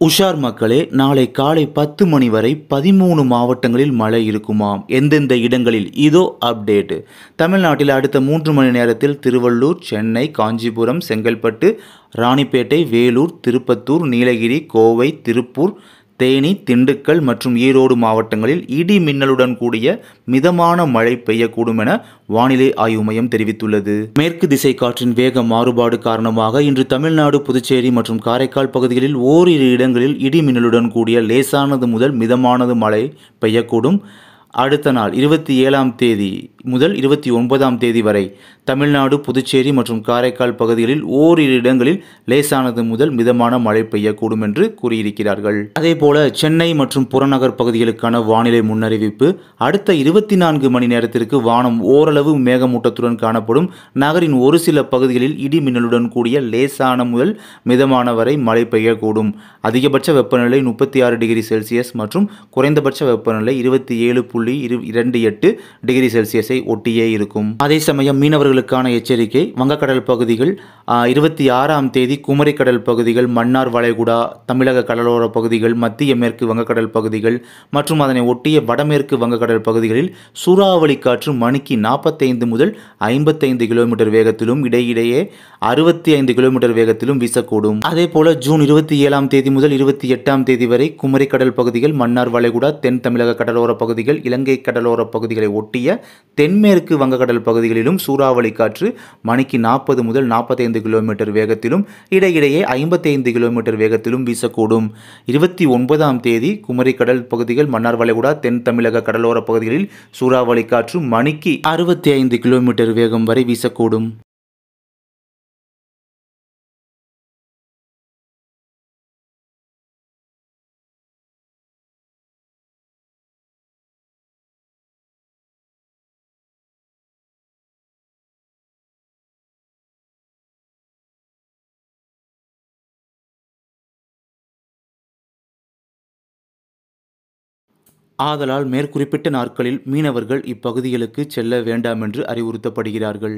உஷார் மக்களே நாளை காலை பத்து மணி வரை பதிமூணு மாவட்டங்களில் மழை இருக்குமாம். எந்தெந்த இடங்களில்? இதோ அப்டேட்டு. தமிழ்நாட்டில் அடுத்த மூன்று மணி நேரத்தில் திருவள்ளூர் சென்னை காஞ்சிபுரம் செங்கல்பட்டு ராணிப்பேட்டை வேலூர் திருப்பத்தூர் நீலகிரி கோவை திருப்பூர் தேனி திண்டுக்கல் மற்றும் ஈரோடு மாவட்டங்களில் இடி மின்னலுடன் கூடிய மிதமான மழை பெய்யக்கூடும் என வானிலை ஆய்வு மையம் தெரிவித்துள்ளது. மேற்கு திசை காற்றின் வேக மாறுபாடு காரணமாக இன்று தமிழ்நாடு புதுச்சேரி மற்றும் காரைக்கால் பகுதிகளில் ஓரிரு இடங்களில் இடி மின்னலுடன் கூடிய லேசானது முதல் மிதமானது மழை பெய்யக்கூடும். அடுத்த நாள் இருபத்தி ஏழாம் தேதி முதல் இருபத்தி ஒன்பதாம் தேதி வரை தமிழ்நாடு புதுச்சேரி மற்றும் காரைக்கால் பகுதிகளில் ஓரிரு இடங்களில் லேசானது முதல் மிதமான மழை பெய்யக்கூடும் என்று கூறியிருக்கிறார்கள். அதேபோல சென்னை மற்றும் புறநகர் பகுதிகளுக்கான வானிலை முன்னறிவிப்பு அடுத்த இருபத்தி நான்கு மணி நேரத்திற்கு வானம் ஓரளவு மேகமூட்டத்துடன் காணப்படும். நகரின் ஒரு சில பகுதிகளில் இடி மின்னலுடன் கூடிய லேசான முதல் மிதமான வரை மழை பெய்யக்கூடும். அதிகபட்ச வெப்பநிலை முப்பத்தி ஆறு டிகிரி செல்சியஸ் மற்றும் குறைந்தபட்ச வெப்பநிலை இருபத்தி ஏழு புள்ளி இரு இரண்டு எட்டு டிகிரி செல்சியஸை ஒட்டியே இருக்கும். அதே சமயம் மீனவர்களுக்கான எச்சரிக்கை வங்கக்கடல் பகுதிகள் இருபத்தி ஆறாம் தேதி குமரிக்கடல் பகுதிகள் மன்னார் வளைகுடா தமிழக கடலோர பகுதிகள் மத்திய மேற்கு வங்கக்கடல் பகுதிகள் மற்றும் அதனை ஒட்டிய வடமேற்கு வங்கக்கடல் பகுதிகளில் சூறாவளி காற்று மணிக்கு நாற்பத்தைந்து முதல் ஐம்பத்தைந்து கிலோமீட்டர் வேகத்திலும் இடையிடையே அறுபத்தி ஐந்து கிலோமீட்டர் வேகத்திலும் வீசக்கூடும். அதே போல ஜூன் இருபத்தி ஏழாம் தேதி முதல் இருபத்தி எட்டாம் தேதி வரை குமரிக்கடல் பகுதிகள் மன்னார் வளைகுடா தென் தமிழக கடலோர பகுதிகள் இலங்கை கடலோர பகுதிகளை ஒட்டிய தென்மேற்கு வங்கக்கடல் பகுதிகளிலும் சூறாவளி காற்று மணிக்கு நாற்பது முதல் நாற்பத்தைந்து கிலோமீட்டர் வேகத்திலும் இடையிடையே ஐம்பத்தைந்து கிலோமீட்டர் வேகத்திலும் வீசக்கூடும். இருபத்தி ஒன்பதாம் தேதி குமரிக்கடல் பகுதிகள் மன்னார் வளைகுடா தென் தமிழக கடலோர பகுதிகளில் சூறாவளி காற்று மணிக்கு அறுபத்தி ஐந்து கிலோமீட்டர் வேகம் வரை வீசக்கூடும். ஆதலால் மேற்குறிப்பிட்ட நாட்களில் மீனவர்கள் இப்பகுதிகளுக்கு செல்ல வேண்டாம் என்று அறிவுறுத்தப்படுகிறார்கள்.